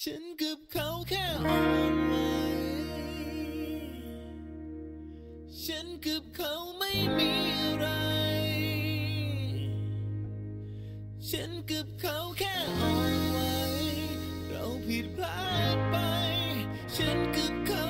ฉันกับเขาแค่อ่อนไหวฉันกับเขาไม่มีอะไร ฉันกับเขาแค่อ่อนไหวเราผิดพลาดไป ฉันกับเขา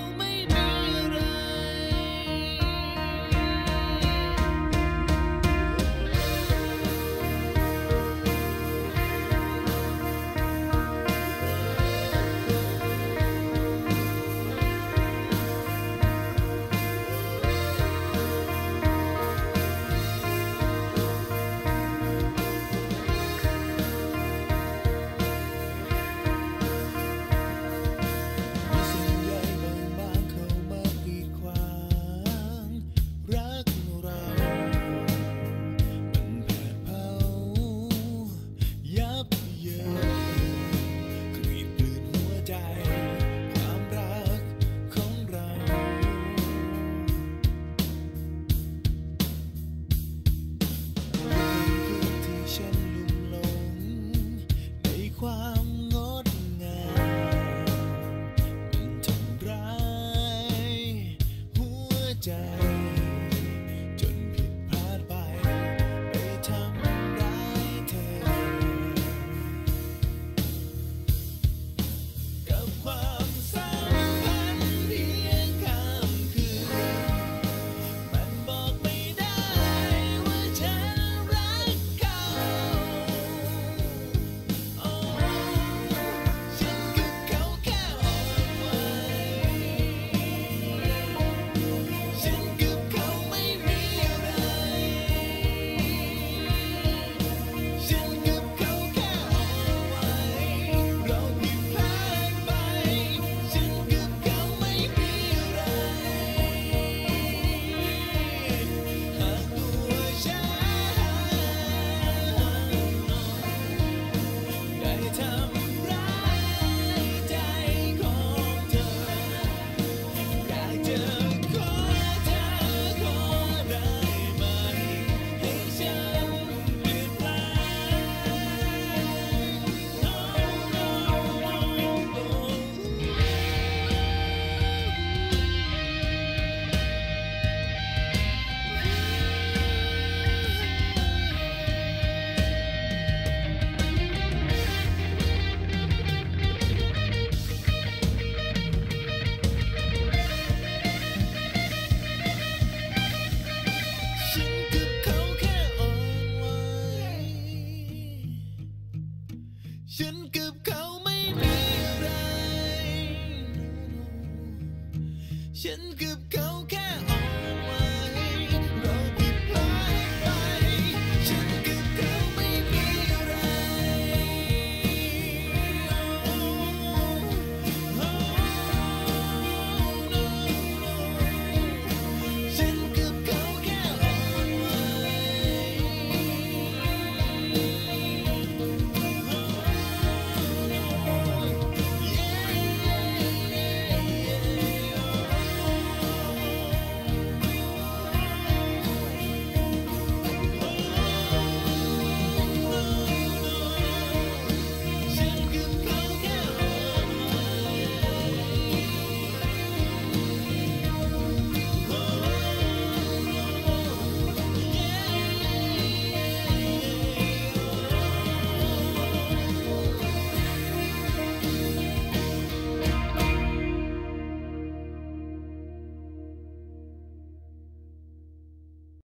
ฉันกับเขาไม่มีอะไรฉันกับเขา